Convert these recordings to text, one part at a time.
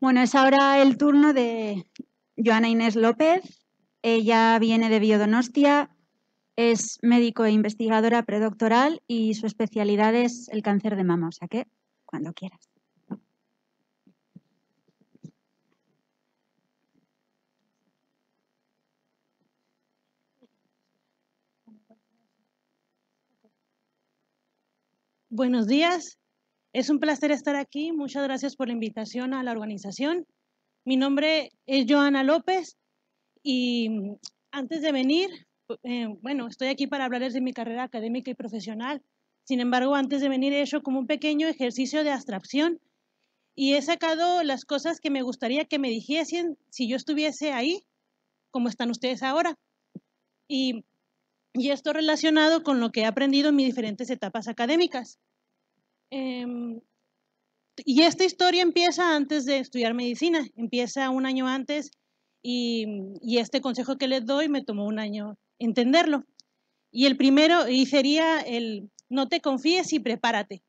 Bueno, es ahora el turno de Joana Inés López. Ella viene de Biodonostia, es médico e investigadora predoctoral y su especialidad es el cáncer de mama, o sea que cuando quieras. Buenos días, es un placer estar aquí. Muchas gracias por la invitación a la organización. Mi nombre es Joana López y mm, antes de venir, eh, bueno, estoy aquí para hablarles de mi carrera académica y profesional. Sin embargo, antes de venir he hecho como un pequeño ejercicio de abstracción y he sacado las cosas que me gustaría que me dijesen si yo estuviese ahí, como están ustedes ahora. Y y esto relacionado con lo que he aprendido en mis diferentes etapas académicas. Em, y esta historia empieza antes de estudiar medicina, empieza un año antes y, este consejo que les doy me tomó un año entenderlo. Y el primero, y sería el no te confíes y prepárate.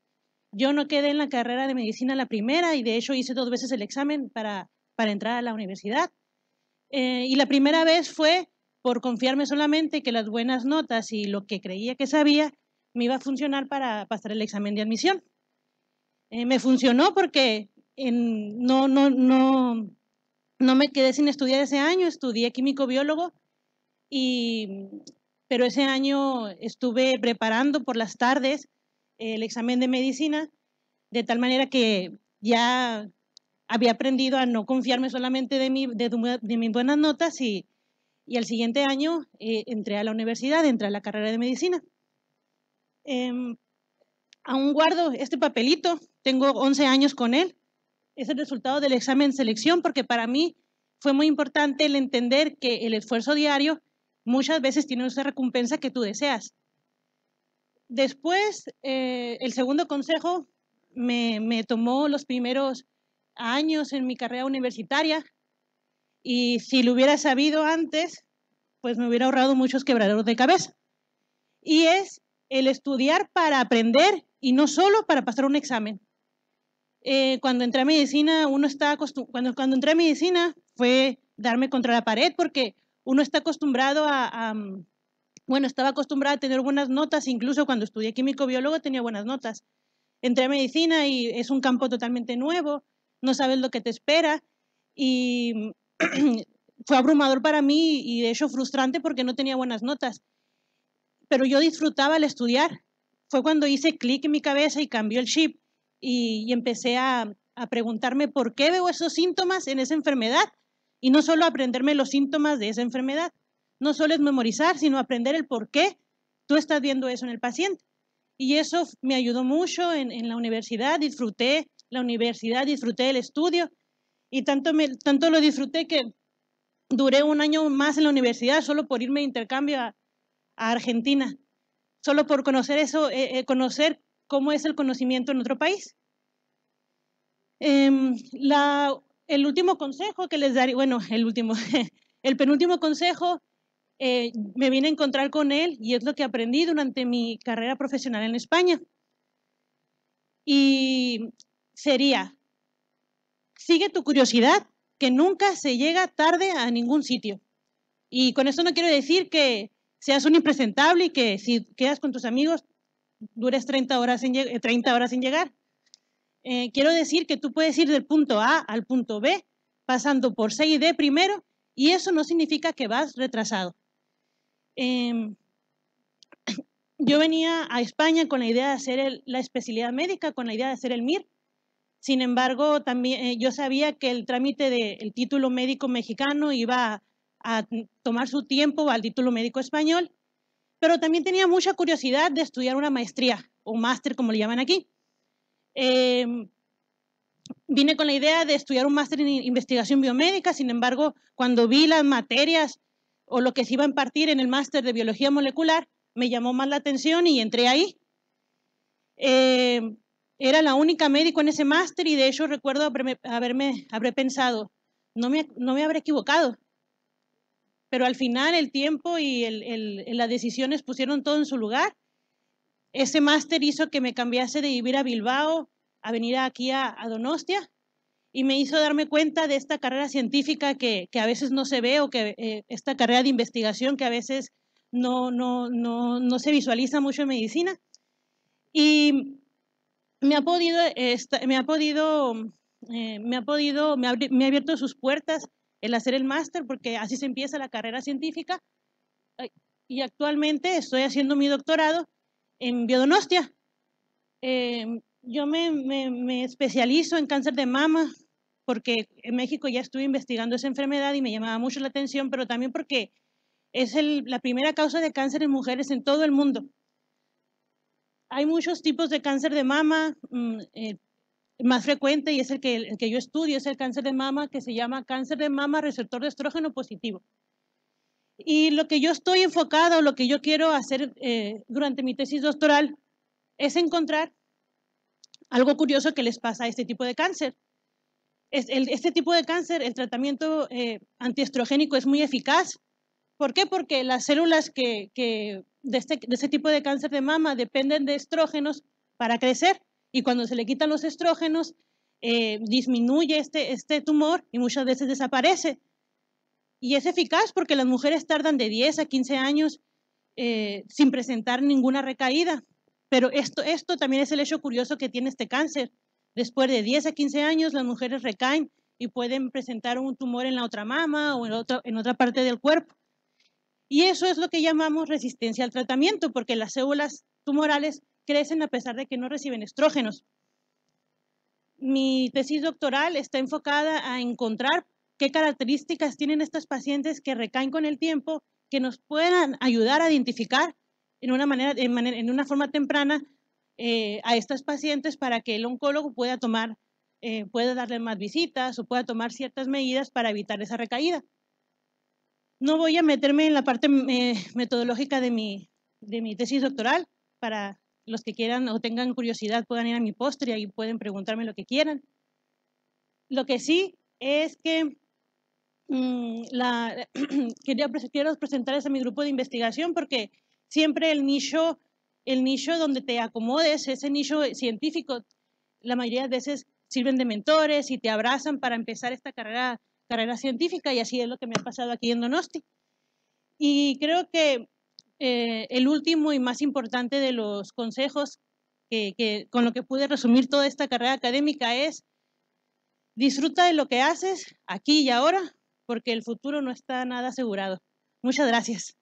Yo no quedé en la carrera de medicina la primera y de hecho hice dos veces el examen para, para entrar a la universidad. Eh, y la primera vez fue por confiarme solamente que las buenas notas y lo que creía que sabía me iba a funcionar para pasar el examen de admisión. Eh, me funcionó porque no, no, no, no me quedé sin estudiar ese año, estudié químico biólogo, y, pero ese año estuve preparando por las tardes el examen de medicina, de tal manera que ya había aprendido a no confiarme solamente de, mi, de, de mis buenas notas y, y al siguiente año eh, entré a la universidad, entré a la carrera de medicina. Em, aún guardo este papelito, tengo 11 años con él. Es el resultado del examen selección porque para mí fue muy importante el entender que el esfuerzo diario muchas veces tiene esa recompensa que tú deseas. Después, eh, el segundo consejo me, me tomó los primeros años en mi carrera universitaria y si lo hubiera sabido antes, pues me hubiera ahorrado muchos quebraderos de cabeza. Y es el estudiar para aprender y no solo para pasar un examen. Eh, cuando entré a medicina, uno está cuando, cuando entré a medicina fue darme contra la pared porque uno está acostumbrado a, mm, bueno, estaba acostumbrado a tener buenas notas, incluso cuando estudié químico biólogo tenía buenas notas. Entré a medicina y es un campo totalmente nuevo, no sabes lo que te espera y fue abrumador para mí y de hecho frustrante porque no tenía buenas notas. Pero yo disfrutaba al estudiar. Fue cuando hice clic en mi cabeza y cambió el chip y, empecé a, a, preguntarme por qué veo esos síntomas en esa enfermedad y no solo aprenderme los síntomas de esa enfermedad. No solo es memorizar, sino aprender el por qué tú estás viendo eso en el paciente. Y eso me ayudó mucho en, en la universidad, disfruté la universidad, disfruté el estudio y tanto, me, tanto lo disfruté que duré un año más en la universidad solo por irme de intercambio a, Argentina, solo por conocer eso, eh, eh, conocer cómo es el conocimiento en otro país. Em, el último consejo que les daré, bueno, el último, el penúltimo consejo, eh, me vine a encontrar con él y es lo que aprendí durante mi carrera profesional en España. Y sería, sigue tu curiosidad, que nunca se llega tarde a ningún sitio. Y con esto no quiero decir que seas un impresentable y que si quedas con tus amigos dures 30 horas sin, 30 horas sin llegar. Eh, quiero decir que tú puedes ir del punto A al punto B pasando por C y D primero y eso no significa que vas retrasado. Em, yo venía a España con la idea de hacer la especialidad médica, con la idea de hacer el MIR, sin embargo, también eh, yo sabía que el trámite del título médico mexicano iba a, tomar su tiempo al título médico español, pero también tenía mucha curiosidad de estudiar una maestría o máster, como le llaman aquí. Em, vine con la idea de estudiar un máster en investigación biomédica, sin embargo, cuando vi las materias o lo que se iba a impartir en el máster de biología molecular, me llamó más la atención y entré ahí. Eh, era la única médico en ese máster y de hecho recuerdo haberme, habré pensado, no me, no me habré equivocado. Pero al final el tiempo y las decisiones pusieron todo en su lugar. Ese máster hizo que me cambiase de vivir a Bilbao a venir aquí a, Donostia. y me hizo darme cuenta de esta carrera científica que, a veces no se ve o que eh, esta carrera de investigación que a veces no, no, no, no se visualiza mucho en medicina. Y me ha podido, me ha podido, eh, me ha podido, me ha, abierto sus puertas el hacer el máster, porque así se empieza la carrera científica. Y actualmente estoy haciendo mi doctorado en biodonostia. Em, yo me, especializo en cáncer de mama porque en México ya estuve investigando esa enfermedad y me llamaba mucho la atención, pero también porque es la primera causa de cáncer en mujeres en todo el mundo hay muchos tipos de cáncer de mama. Mm, eh, más frecuente y es el que, el que yo estudio, es el cáncer de mama que se llama cáncer de mama receptor de estrógeno positivo. Y lo que yo estoy enfocado, lo que yo quiero hacer eh, durante mi tesis doctoral es encontrar algo curioso que les pasa a este tipo de cáncer. Es, este tipo de cáncer, el tratamiento eh, antiestrogénico es muy eficaz. ¿Por qué? Porque las células que, que de este, de este tipo de cáncer de mama dependen de estrógenos para crecer y cuando se le quitan los estrógenos eh, disminuye este, este tumor y muchas veces desaparece. Y es eficaz porque las mujeres tardan de 10 a 15 años eh, sin presentar ninguna recaída. Pero esto, esto también es el hecho curioso que tiene este cáncer. Después de 10 a 15 años las mujeres recaen y pueden presentar un tumor en la otra mama o en, otro, en otra parte del cuerpo. Y eso es lo que llamamos resistencia al tratamiento, porque las células tumorales crecen a pesar de que no reciben estrógenos. Mi tesis doctoral está enfocada a encontrar qué características tienen estas pacientes que recaen con el tiempo, que nos puedan ayudar a identificar en una, manera, en, una forma temprana eh, a estas pacientes para que el oncólogo pueda tomar, eh, pueda darle más visitas o pueda tomar ciertas medidas para evitar esa recaída. No voy a meterme en la parte eh, metodológica de mi, de mi tesis doctoral. Para los que quieran o tengan curiosidad puedan ir a mi postre y pueden preguntarme lo que quieran. Lo que sí es que mm, la, quería, quiero presentarles a mi grupo de investigación porque siempre el nicho, el nicho donde te acomodes, ese nicho científico, la mayoría de veces sirven de mentores y te abrazan para empezar esta carrera carrera científica y así es lo que me ha pasado aquí en Donosti. Y creo que eh, el último y más importante de los consejos que, con lo que pude resumir toda esta carrera académica es disfruta de lo que haces aquí y ahora porque el futuro no está nada asegurado. Muchas gracias.